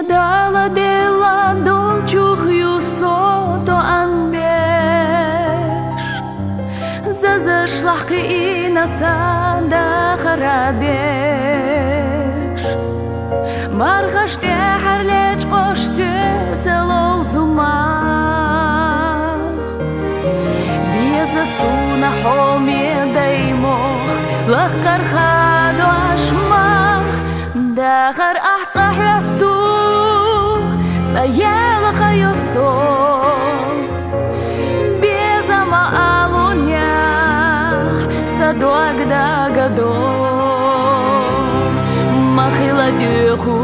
надала дела долчух юсото анбеш зазашлахка и насада харабеш мархаште харлеч кош сецелоу зумах беза суна хоме даймох лахкархадо ашмах дахар ахцах расту Саелах Без ама Алуня Садуак Дагадо Махила Дюху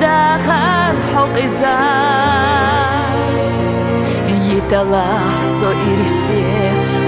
Дахар Хокиза Итала Со Ирсе